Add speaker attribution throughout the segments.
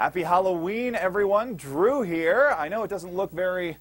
Speaker 1: Happy Halloween, everyone. Drew here. I know it doesn't look very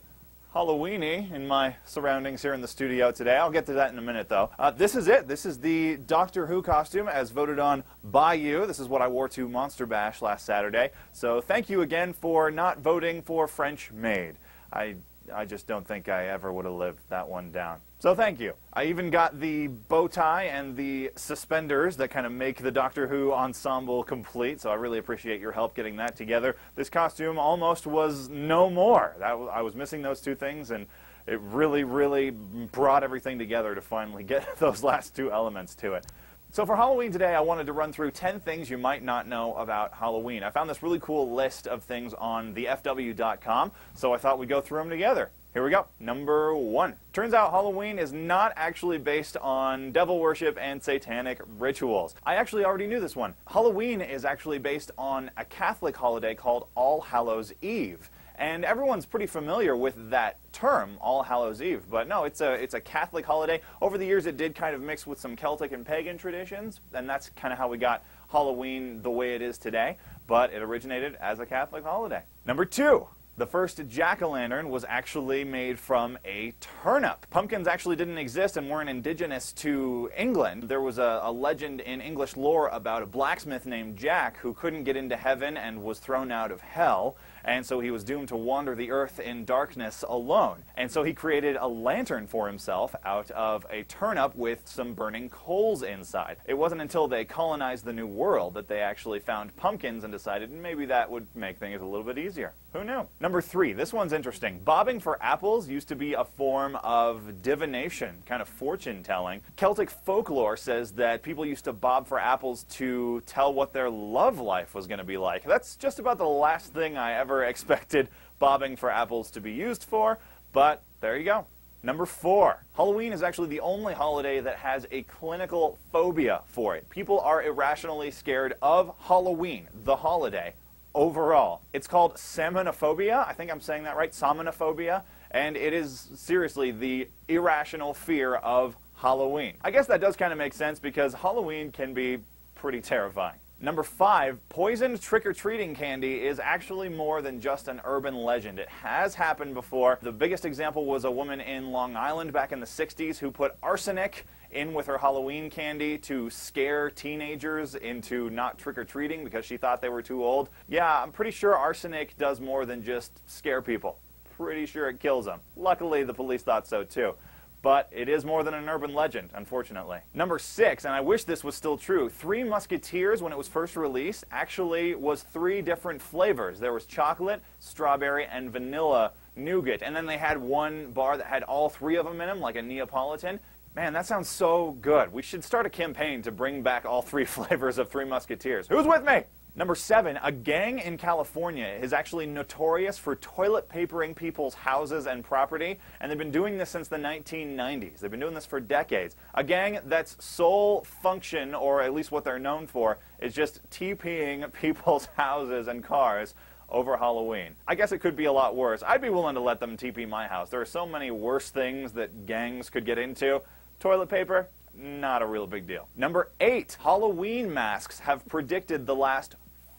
Speaker 1: Halloweeny in my surroundings here in the studio today. I'll get to that in a minute, though. Uh, this is it. This is the Doctor Who costume as voted on by you. This is what I wore to Monster Bash last Saturday. So thank you again for not voting for French Maid. I I just don't think I ever would have lived that one down. So thank you. I even got the bow tie and the suspenders that kind of make the Doctor Who ensemble complete, so I really appreciate your help getting that together. This costume almost was no more. That, I was missing those two things, and it really, really brought everything together to finally get those last two elements to it. So for Halloween today, I wanted to run through 10 things you might not know about Halloween. I found this really cool list of things on thefw.com, so I thought we'd go through them together. Here we go. Number one. Turns out Halloween is not actually based on devil worship and satanic rituals. I actually already knew this one. Halloween is actually based on a Catholic holiday called All Hallows Eve. And everyone's pretty familiar with that term, All Hallows Eve. But no, it's a, it's a Catholic holiday. Over the years, it did kind of mix with some Celtic and pagan traditions, and that's kind of how we got Halloween the way it is today. But it originated as a Catholic holiday. Number two, the first jack-o'-lantern was actually made from a turnip. Pumpkins actually didn't exist and weren't indigenous to England. There was a, a, legend in English lore about a blacksmith named Jack who couldn't get into heaven and was thrown out of hell and so he was doomed to wander the earth in darkness alone. And so he created a lantern for himself out of a turnip with some burning coals inside. It wasn't until they colonized the New World that they actually found pumpkins and decided maybe that would make things a little bit easier. Who knew? Number three, this one's interesting. Bobbing for apples used to be a form of divination, kind of fortune telling. Celtic folklore says that people used to bob for apples to tell what their love life was going to be like. That's just about the last thing I ever expected bobbing for apples to be used for, but there you go. Number four, Halloween is actually the only holiday that has a clinical phobia for it. People are irrationally scared of Halloween, the holiday, overall. It's called Samhainophobia. I think I'm saying that right, Samhainophobia. And it is seriously the irrational fear of Halloween. I guess that does kind of make sense because Halloween can be pretty terrifying. Number five, poisoned trick-or-treating candy is actually more than just an urban legend. It has happened before. The biggest example was a woman in Long Island back in the 60s who put arsenic in with her Halloween candy to scare teenagers into not trick-or-treating because she thought they were too old. Yeah, I'm pretty sure arsenic does more than just scare people. Pretty sure it kills them. Luckily, the police thought so too but it is more than an urban legend, unfortunately. Number six, and I wish this was still true, Three Musketeers, when it was first released, actually was three different flavors. There was chocolate, strawberry, and vanilla nougat. And then they had one bar that had all three of them in them, like a Neapolitan. Man, that sounds so good. We should start a campaign to bring back all three flavors of Three Musketeers. Who's with me? Number seven, a gang in California is actually notorious for toilet papering people's houses and property, and they've been doing this since the 1990s. They've been doing this for decades. A gang that's sole function, or at least what they're known for, is just TPing people's houses and cars over Halloween. I guess it could be a lot worse. I'd be willing to let them TP my house. There are so many worse things that gangs could get into. Toilet paper, not a real big deal. Number eight, Halloween masks have predicted the last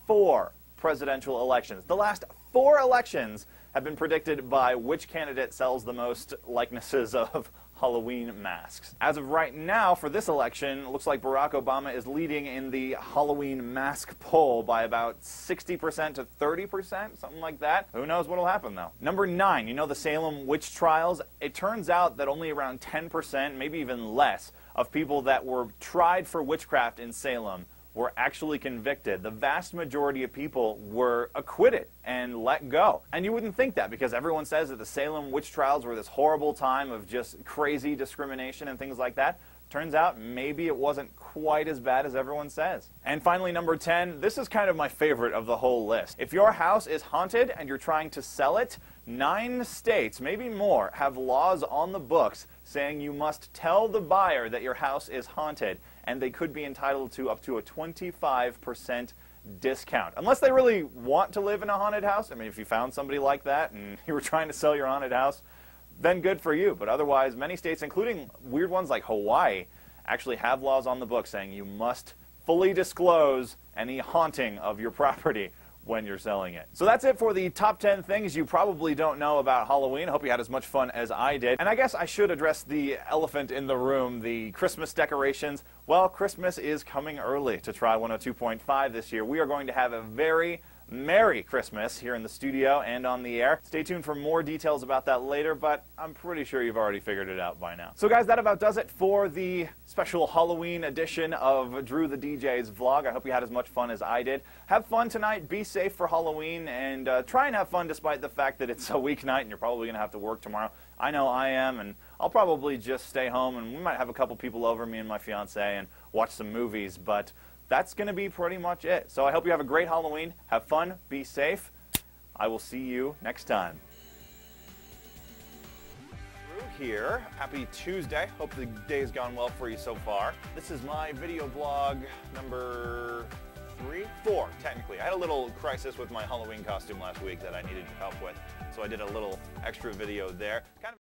Speaker 1: four presidential elections. The last four elections have been predicted by which candidate sells the most likenesses of Halloween masks. As of right now, for this election, it looks like Barack Obama is leading in the Halloween mask poll by about 60% to 30%, something like that. Who knows what'll happen, though. Number nine, you know the Salem witch trials? It turns out that only around 10%, maybe even less, of people that were tried for witchcraft in Salem were actually convicted. The vast majority of people were acquitted and let go. And you wouldn't think that because everyone says that the Salem witch trials were this horrible time of just crazy discrimination and things like that. Turns out maybe it wasn't quite as bad as everyone says. And finally, number 10, this is kind of my favorite of the whole list. If your house is haunted and you're trying to sell it, nine states, maybe more, have laws on the books saying you must tell the buyer that your house is haunted and they could be entitled to up to a 25% discount. Unless they really want to live in a haunted house. I mean, if you found somebody like that and you were trying to sell your haunted house, then good for you. But otherwise, many states, including weird ones like Hawaii, actually have laws on the books saying you must fully disclose any haunting of your property when you're selling it. So that's it for the top 10 things you probably don't know about Halloween. I hope you had as much fun as I did. And I guess I should address the elephant in the room, the Christmas decorations. Well, Christmas is coming early to Tri 102.5 this year. We are going to have a very Merry Christmas here in the studio and on the air. Stay tuned for more details about that later, but I'm pretty sure you've already figured it out by now. So guys, that about does it for the special Halloween edition of Drew the DJ's vlog. I hope you had as much fun as I did. Have fun tonight, be safe for Halloween, and uh, try and have fun despite the fact that it's a weeknight and you're probably going to have to work tomorrow. I know I am, and I'll probably just stay home, and we might have a couple people over, me and my fiance, and watch some movies, but that's going to be pretty much it. So I hope you have a great Halloween. Have fun. Be safe. I will see you next time. Here. Happy Tuesday. Hope the day has gone well for you so far. This is my video blog number three, four, technically. I had a little crisis with my Halloween costume last week that I needed help with, so I did a little extra video there. Kind of